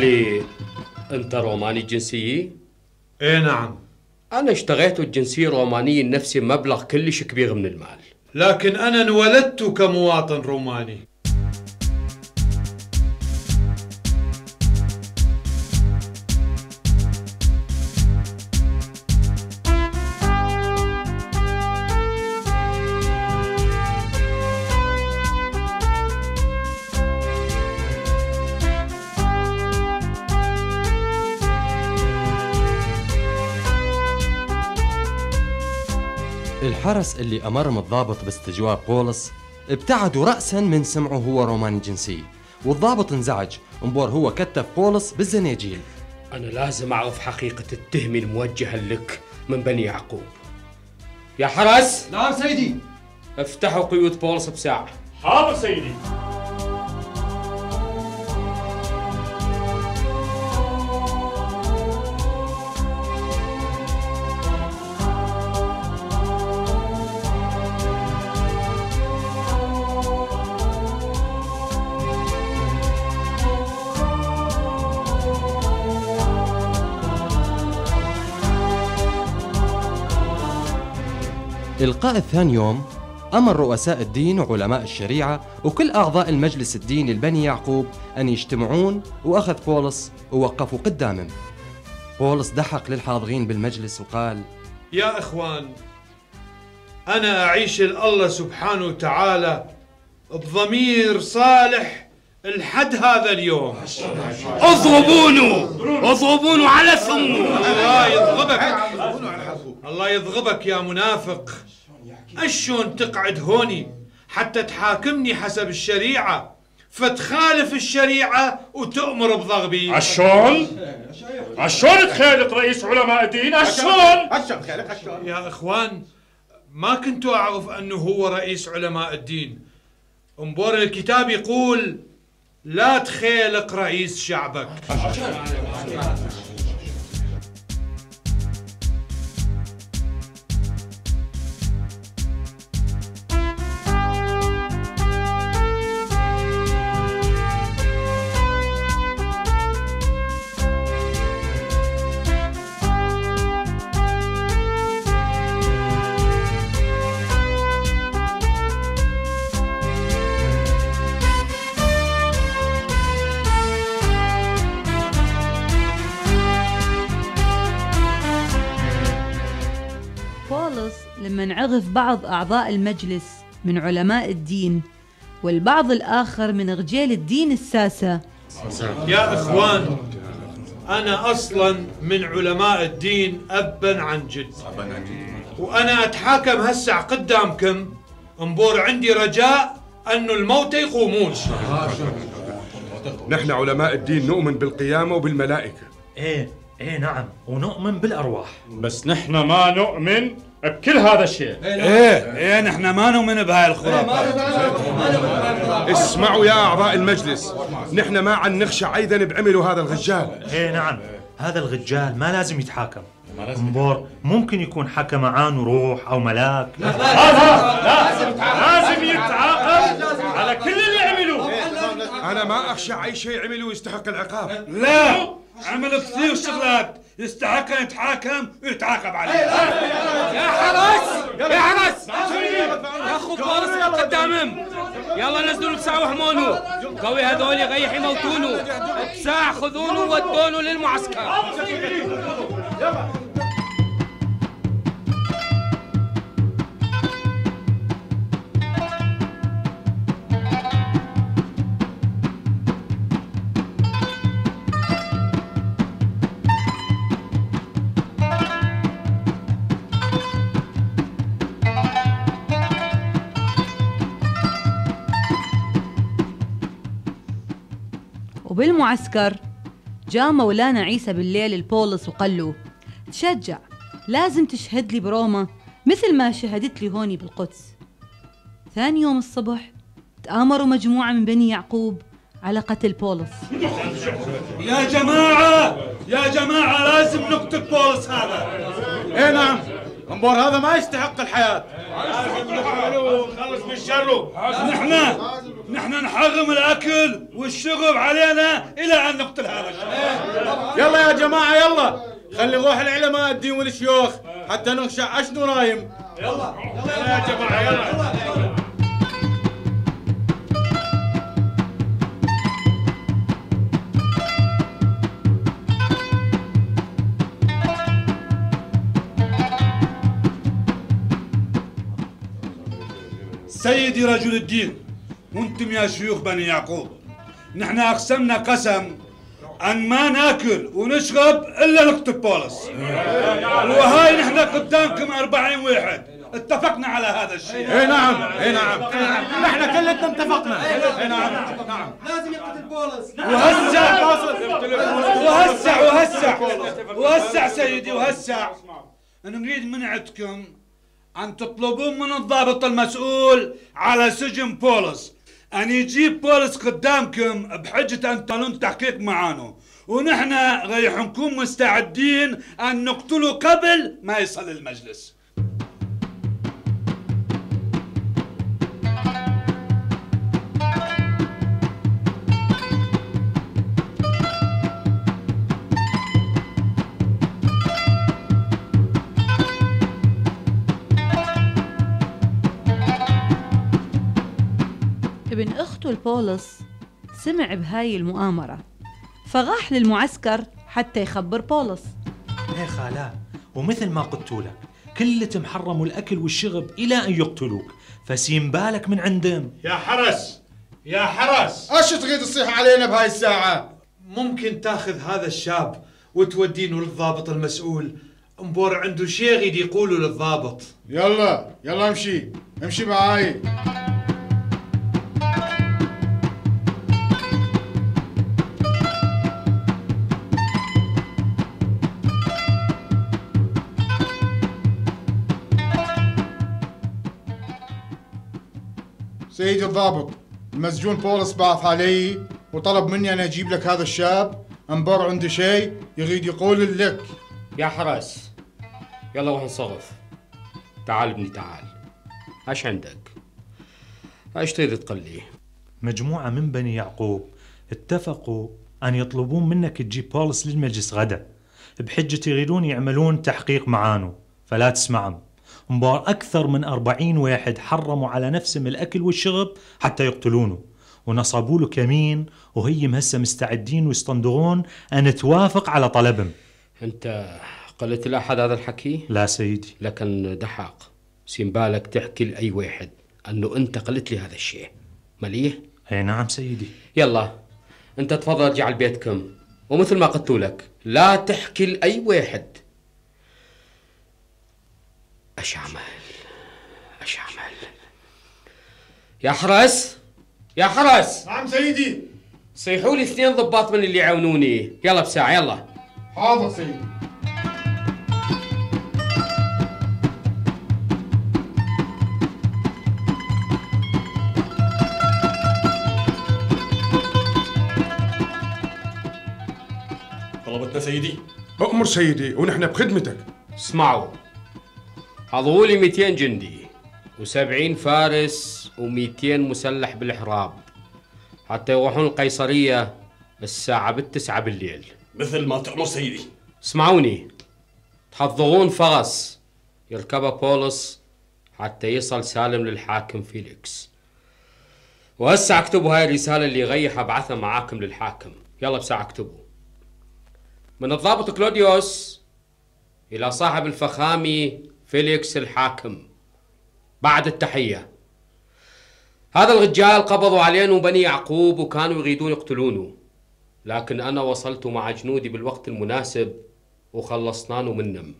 لي انت روماني الجنسيه إيه نعم. أنا اشتغيت الجنسية رومانيه لنفسي مبلغ كلش كبير من المال. لكن أنا انولدت كمواطن روماني. الحرس اللي أمرهم الضابط باستجواب بولس ابتعدوا رأسا من سمعه هو روماني الجنسية والضابط انزعج انبور هو كتف بولس بالزناجيل. أنا لازم أعرف حقيقة التهمه الموجهة لك من بني يعقوب. يا حرس! نعم سيدي. افتحوا قيود بولس بساعة. حاضر سيدي. إلقاء الثاني يوم أمر رؤساء الدين وعلماء الشريعة وكل أعضاء المجلس الديني البني يعقوب أن يجتمعون وأخذ بولس ووقفوا قدامهم. بولس ضحك للحاضرين بالمجلس وقال يا إخوان أنا أعيش الله سبحانه وتعالى بضمير صالح لحد هذا اليوم. اضربونه اضربونه على فمه الله يضغبك الله يضغبك يا منافق. أشون تقعد هوني حتى تحاكمني حسب الشريعة؟ فتخالف الشريعة وتؤمر بضغبي. عشان عشان تخالق رئيس علماء الدين؟ عشان يا إخوان ما كنت أعرف أنه هو رئيس علماء الدين. انبور الكتاب يقول لا تخيلق رئيس شعبك. عرف بعض أعضاء المجلس من علماء الدين والبعض الآخر من رجال الدين الساسة. يا إخوان أنا أصلا من علماء الدين ابا عن جد. وأنا أتحاكم هسع قدامكم. انبور عندي رجاء انه الموتى يقومون. نحن علماء الدين نؤمن بالقيامة وبالملائكة. إيه إيه نعم. ونؤمن بالأرواح. بس نحن ما نؤمن بكل هذا الشيء إيه إيه نحن ما نؤمن بهاي الخرافات اسمعوا يا أعضاء المجلس نحن ما عن نخشى أيضا بعمله هذا الرجال إيه نعم هذا الرجال ما لازم يتحاكم انبور ممكن يكون حكم عنه روح أو ملاك لازم يتعاقب على كل اللي عملوه أنا ما أخشى أي شيء عمله يستحق العقاب لا عمل كثير شغلات. يستحق ان يتحاكم ويتعاقب عليه. يا حرس! يا حرس! يا أخو اللي قدامهم يلا. نزلوا بساعة وحمونه قوي هذول غيح يموتونه بساعة خذونه ودونه للمعسكر. وبالمعسكر جاء مولانا عيسى بالليل لبولس وقال له تشجع لازم تشهد لي بروما مثل ما شهدت لي هوني بالقدس. ثاني يوم الصبح تآمروا مجموعة من بني يعقوب على قتل بولس. يا جماعة يا جماعة لازم نقتل بولس هذا. إيه نعم انبور هذا ما يستحق الحياة. خلص من شره. نحن نحن نحرم الأكل والشرب علينا إلى أن نقتل هذا الشخص. يلا يا جماعة يلا. خلي نروح العلماء الدين والشيوخ حتى نخشع أشنو رايم؟ يلا. يلا يا جماعة يلا. سيدي رجل الدين وأنتم يا شيوخ بني يعقوب. نحن أقسمنا قسم أن ما نأكل ونشرب إلا نقتل بولس. وهاي نحن قدامكم أربعين واحد. اتفقنا على هذا الشيء. اي نعم. اي نعم. نحن كلنا اتفقنا. اي نعم. نعم. لازم يقتل بولس. وهسع وهسع وهسع وهسع سيدي وهسع نريد من عندكم أن تطلبون من الضابط المسؤول على سجن بولس. أن يجيب بولس قدامكم بحجة أن تعملون تحقيق معانه. ونحن رايح نكون مستعدين أن نقتله قبل ما يصل المجلس أخته البولس سمع بهاي المؤامرة. فراح للمعسكر حتى يخبر بولس. إيه خالاه ومثل ما قلت لك كلتهم حرموا الأكل والشرب إلى أن يقتلوك فسيم بالك من عندهم. يا حرس! يا حرس! إيش تريد تصيح علينا بهاي الساعة؟ ممكن تاخذ هذا الشاب وتودينه للضابط المسؤول. مبور عنده شيء يريد يقوله للضابط. يلا يلا امشي. امشي معاي. سيدي الضابط المسجون بولس بعث علي وطلب مني أن أجيب لك هذا الشاب. انبر عنده شيء يريد يقول لك. يا حرس يلا روح نصرف تعال ابني تعال. إيش عندك؟ إيش تريد تقلي؟ مجموعة من بني يعقوب اتفقوا أن يطلبون منك تجيب بولس للمجلس غدا بحجة يريدون يعملون تحقيق معانه فلا تسمعهم. مبار أكثر من أربعين واحد حرموا على نفسهم الأكل والشرب حتى يقتلونه. ونصبوا له كمين وهي هسه مستعدين ويستنظرون أن توافق على طلبهم. أنت قلت لاحد هذا الحكي؟ لا سيدي. لكن دحاق سين بالك تحكي لأي واحد أنه أنت قلت لي هذا الشيء. مليه؟ أي نعم سيدي. يلا أنت تفضل ارجع لبيتكم ومثل ما قلت لك لا تحكي لأي واحد. إيش اعمل؟ إيش اعمل؟ يا حرس يا حرس نعم سيدي. صيحوا لي اثنين ضباط من اللي يعاونوني. يلا بساعة يلا. حاضر سيدي. طلبتنا سيدي. أؤمر سيدي ونحن بخدمتك. اسمعوا. حضروا 200 جندي و70 فارس و200 مسلح بالحراب حتى يروحون القيصرية الساعة بالتسعة بالليل. مثل ما تأمر سيدي. اسمعوني تحضرون فرس يركبه بولس حتى يصل سالم للحاكم فيليكس. وهسه اكتبوا هاي الرسالة اللي غيح أبعثها معاكم للحاكم. يلا بساعة اكتبوا من الضابط كلوديوس إلى صاحب الفخامي فيليكس الحاكم. بعد التحية. هذا الرجال قبضوا علينا بني يعقوب وكانوا يريدون يقتلونه. لكن أنا وصلت مع جنودي بالوقت المناسب وخلصناه منهم.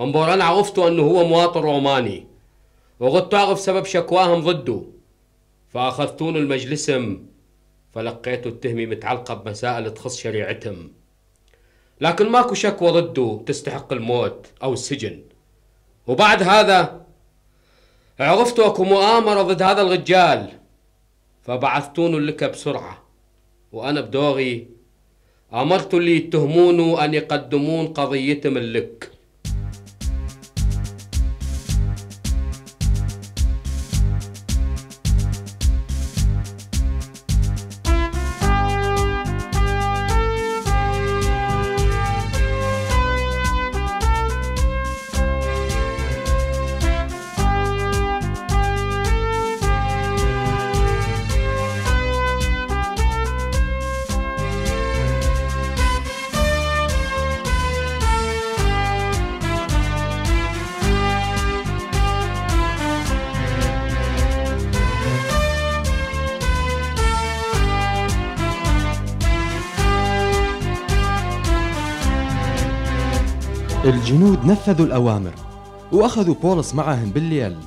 انظر أنا عرفت أنه هو مواطن روماني. وقد تعرف سبب شكواهم ضده. فأخذتون المجلسم. فلقيت التهمة متعلقة بمسائل تخص شريعتهم. لكن ماكو شكوى ضده تستحق الموت أو السجن. وبعد هذا عرفت اكو مؤامرة ضد هذا الرجال فبعثتون لك بسرعة وأنا بدوري أمرت اللي يتهمونه أن يقدمون قضيتهم لك. الجنود نفذوا الأوامر وأخذوا بولس معهم بالليل.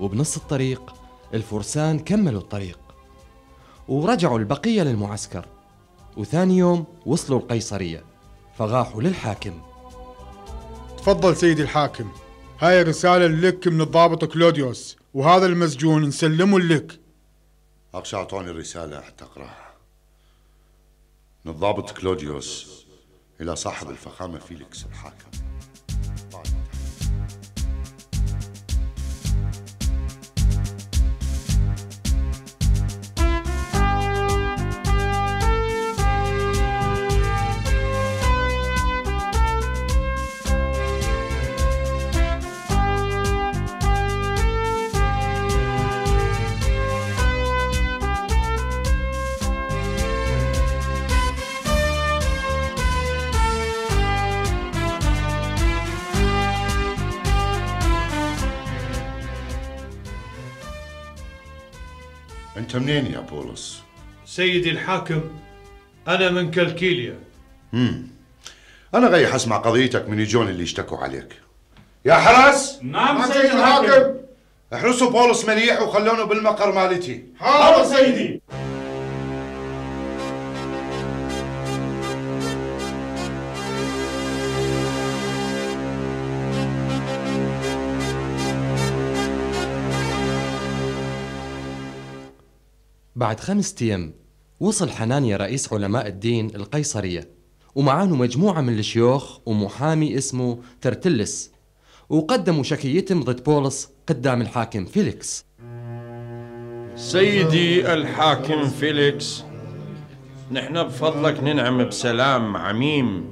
وبنص الطريق الفرسان كملوا الطريق ورجعوا البقية للمعسكر. وثاني يوم وصلوا القيصرية فغاحوا للحاكم. تفضل سيدي الحاكم. هاي رسالة لك من الضابط كلوديوس وهذا المسجون نسلمه لك. أخشى أعطوني الرسالة حتى أقرأها. من الضابط كلوديوس إلى صاحب الفخامة فيليكس الحاكم. أنت منين يا بولس؟ سيدي الحاكم أنا من كالكيليا. مم. أنا غيح أسمع قضيتك من يجون اللي اشتكوا عليك. يا حرس نعم سيد الحاكم. احرسوا بولس مليح وخلونه بالمقر مالتي. حاضر سيدي. بعد خمسة أيام وصل حنانيا رئيس علماء الدين لقيصرية ومعانه مجموعة من الشيوخ ومحامي اسمه ترتلس وقدموا شكيتهم ضد بولس قدام الحاكم فيليكس. سيدي الحاكم فيليكس نحن بفضلك ننعم بسلام عميم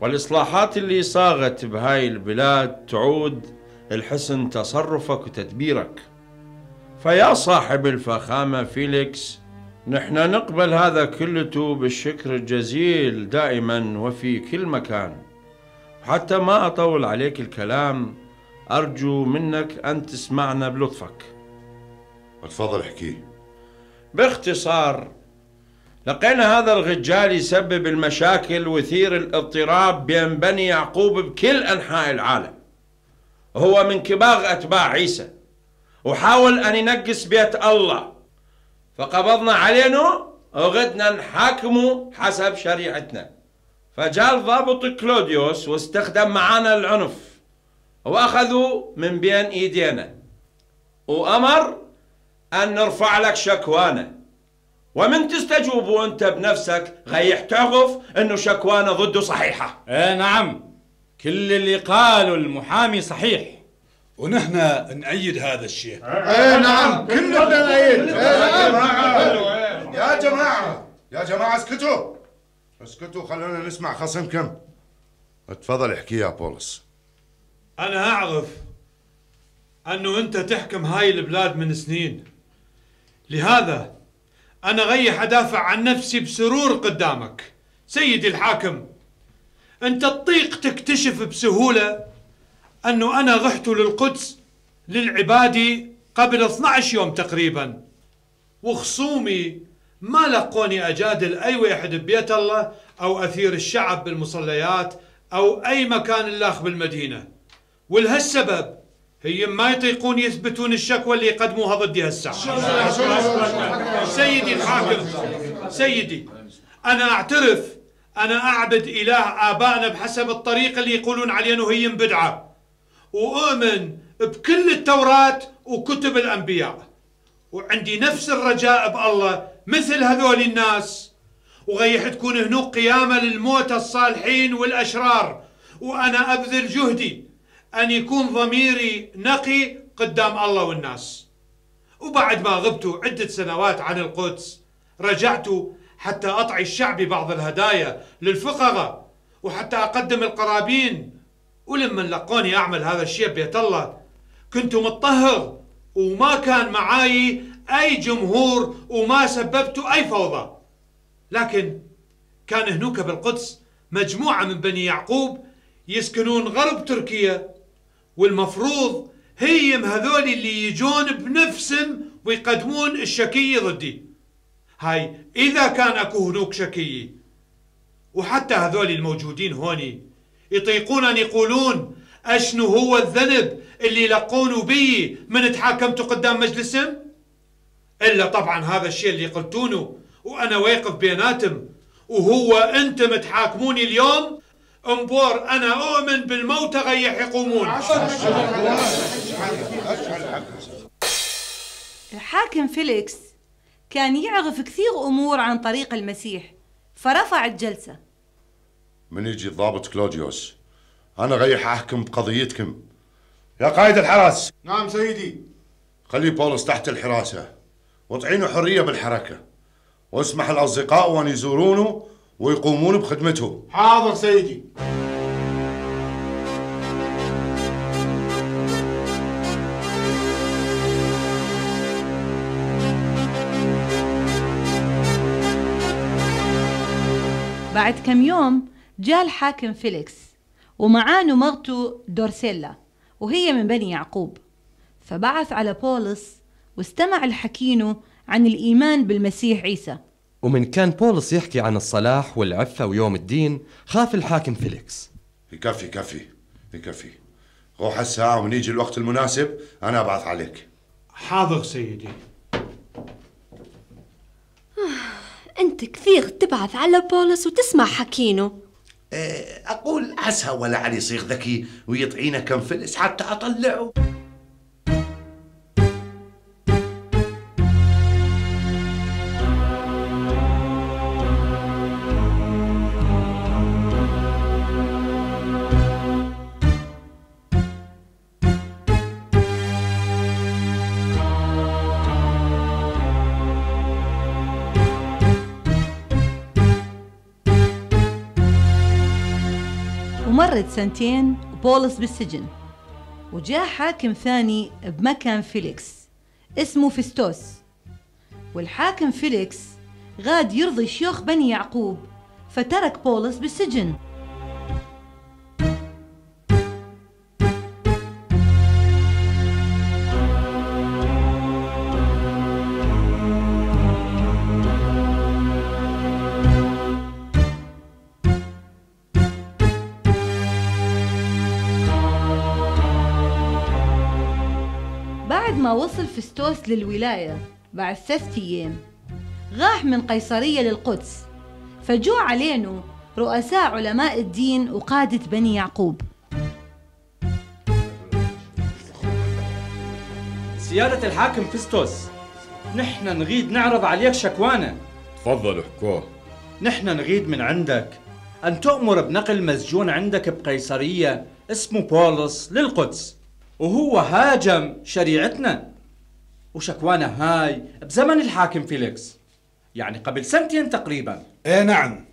والإصلاحات اللي صاغت بهاي البلاد تعود الحسن تصرفك وتدبيرك. فيا صاحب الفخامة فيليكس نحن نقبل هذا كلته بالشكر الجزيل دائما وفي كل مكان. حتى ما أطول عليك الكلام أرجو منك أن تسمعنا بلطفك. تفضل احكي. باختصار لقينا هذا الرجال يسبب المشاكل ويثير الاضطراب بين بني يعقوب بكل أنحاء العالم. هو من كبار أتباع عيسى. وحاول أن ينقص بيت الله. فقبضنا علينا وغدنا نحاكمه حسب شريعتنا. فجاء الضابط كلوديوس واستخدم معانا العنف. وأخذوا من بين إيدينا. وأمر أن نرفع لك شكوانا ومن تستجوب أنت بنفسك غيح تعرف أنه شكوانا ضده صحيحة. إيه نعم. كل اللي قاله المحامي صحيح. ونحن نأيد هذا الشيء. إيه نعم. كلنا نأيد. يا جماعة يا جماعة يا جماعة اسكتوا. اسكتوا خلونا نسمع خصمكم. تفضل احكي يا بولس. أنا أعرف أنه أنت تحكم هاي البلاد من سنين. لهذا أنا غيح أدافع عن نفسي بسرور قدامك. سيدي الحاكم أنت تطيق تكتشف بسهولة أنه أنا رحت للقدس للعبادة قبل 12 يوم تقريبا. وخصومي ما لقوني أجادل أي واحد ببيت الله أو أثير الشعب بالمصليات أو أي مكان الله بالمدينة. ولهالسبب هي ما يطيقون يثبتون الشكوى اللي يقدموها ضدي هسه سيدي الحاكم سيدي أنا أعترف أنا أعبد إله آبائنا بحسب الطريقة اللي يقولون عليه أنه هي بدعة. وأؤمن بكل التوراة وكتب الأنبياء. وعندي نفس الرجاء بالله مثل هذول الناس. وغيح تكون هنوك قيامة للموتى الصالحين والأشرار. وأنا أبذل جهدي أن يكون ضميري نقي قدام الله والناس. وبعد ما غبت عدة سنوات عن القدس رجعت حتى أطعي الشعب بعض الهدايا للفقراء وحتى أقدم القرابين ولما لقوني أعمل هذا الشيء ببيت الله. كنت متطهر وما كان معاي أي جمهور وما سببت أي فوضى. لكن كان هنوك بالقدس مجموعة من بني يعقوب يسكنون غرب تركيا والمفروض هيم هذول اللي يجون بنفسهم ويقدمون الشكية ضدي. هاي إذا كان أكو هنوك شكية وحتى هذول الموجودين هوني يطيقون أن يقولون أشنو هو الذنب اللي لقونوا بي من تحاكمتوا قدام مجلسهم؟ إلا طبعا هذا الشيء اللي قلتونه وأنا واقف بيناتهم وهو أنتم تحاكموني اليوم؟ انبور أنا أؤمن بالموتى غيح يقومون. الحاكم فيليكس كان يعرف كثير أمور عن طريق المسيح فرفع الجلسة من يجي الضابط كلوديوس؟ أنا غيح احكم بقضيتكم. يا قائد الحرس نعم سيدي. خلي بولس تحت الحراسة. واطعينه حرية بالحركة. واسمح الأصدقاء أن يزورونه ويقومون بخدمته حاضر سيدي. بعد كم يوم جاء الحاكم فيليكس ومعانه مرته دورسيلا وهي من بني يعقوب. فبعث على بولس واستمع لحكينه عن الإيمان بالمسيح عيسى. ومن كان بولس يحكي عن الصلاح والعفة ويوم الدين خاف الحاكم فيليكس. يكفي كفي يكفي روح الساعة ومن يجي الوقت المناسب أنا أبعث عليك. حاضر سيدي. أنت كثير تبعث على بولس وتسمع حكينه. أقول عسى ولا علي يصير ذكي ويطعينا كم فلس حتى أطلعه. ومرت سنتين وبولس بالسجن. وجاء حاكم ثاني بمكان فيليكس اسمه فيستوس. والحاكم فيليكس غاد يرضي شيوخ بني يعقوب فترك بولس بالسجن. ما وصل فستوس للولاية بعد ثلاثة أيام راح من قيصرية للقدس. فجوا علينا رؤساء علماء الدين وقادة بني يعقوب. سيادة الحاكم فيستوس نحن نريد نعرض عليك شكوانا. تفضل احكوه. نحن نريد من عندك. أن تؤمر بنقل مسجون عندك بقيصرية اسمه بولس للقدس. وهو هاجم شريعتنا. وشكوانا هاي بزمن الحاكم فيليكس. يعني قبل سنتين تقريبا. إيه نعم.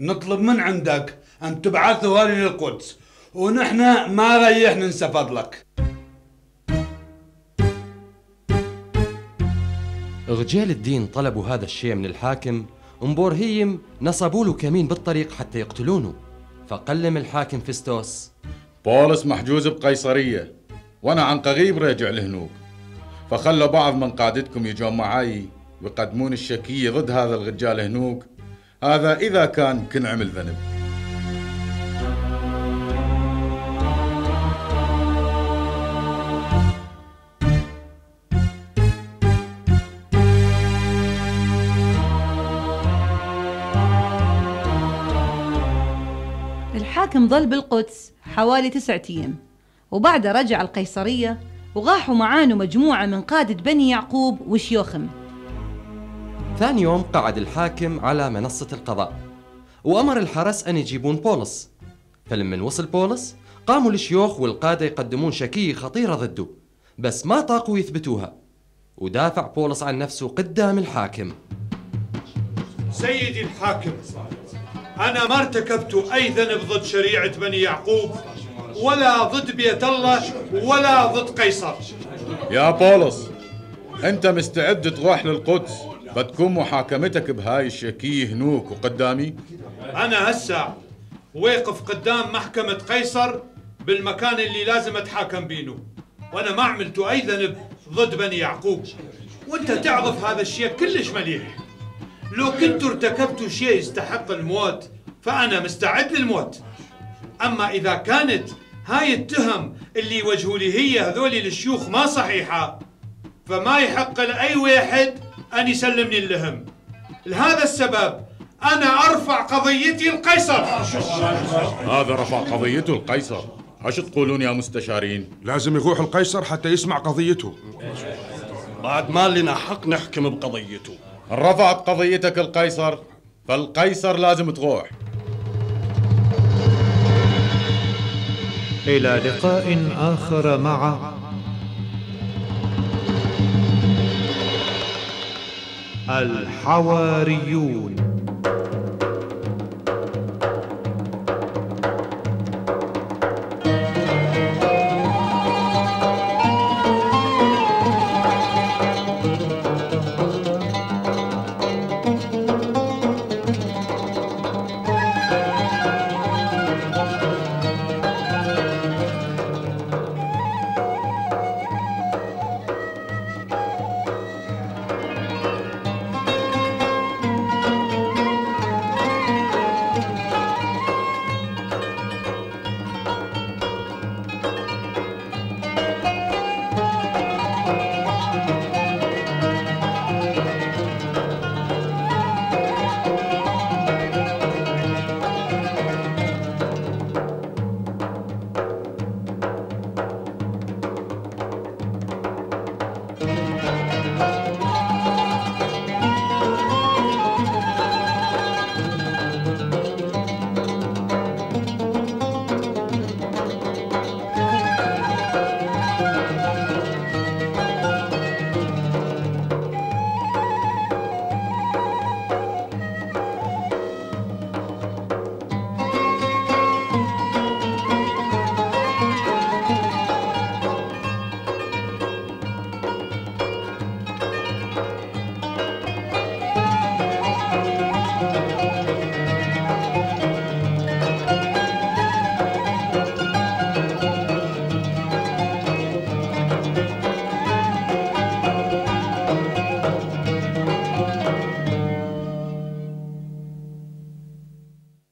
نطلب من عندك أن تبعثوا هذه للقدس ونحن ما ريح ننسى فضلك. رجال الدين طلبوا هذا الشيء من الحاكم ومبورهيم نصبوا له كمين بالطريق حتى يقتلونه. فقلم الحاكم فيستوس بولس محجوز بقيصرية. وأنا عن قريب راجع لهنوك. فخلوا بعض من قادتكم يجون معاي ويقدمون الشكية ضد هذا الرجال هنوك. هذا إذا كان كن عمل ذنب الحاكم ظل بالقدس حوالي تسعة أيام. وبعدها رجع القيصرية وراحوا معانه مجموعة من قادة بني يعقوب وشيوخهم. ثاني يوم قعد الحاكم على منصة القضاء وأمر الحرس أن يجيبون بولس. فلما وصل بولس قاموا الشيوخ والقادة يقدمون شكية خطيرة ضده بس ما طاقوا يثبتوها. ودافع بولس عن نفسه قدام الحاكم. سيدي الحاكم أنا ما ارتكبت أي ذنب ضد شريعة بني يعقوب. ولا ضد بيت الله ولا ضد قيصر. يا بولس أنت مستعد تروح للقدس فتكون محاكمتك بهاي الشكية هنوك وقدامي؟ أنا هسا واقف قدام محكمة قيصر بالمكان اللي لازم أتحاكم بينه وأنا ما عملت أي ذنب ضد بني يعقوب. وأنت تعرف هذا الشيء كلش مليح. لو كنت ارتكبت شيء يستحق الموت فأنا مستعد للموت. أما إذا كانت هاي التهم اللي يوجهوا لي هي هذولي الشيوخ ما صحيحة. فما يحق لأي واحد أن يسلمني اللهم. لهذا السبب أنا أرفع قضيتي القيصر. هذا رفع قضيته القيصر. إيش تقولون يا مستشارين؟ لازم يروح القيصر حتى يسمع قضيته. بعد ما لنا حق نحكم بقضيته. رفعت قضيتك القيصر فالقيصر لازم تروح. إلى لقاء آخر مع الحواريون.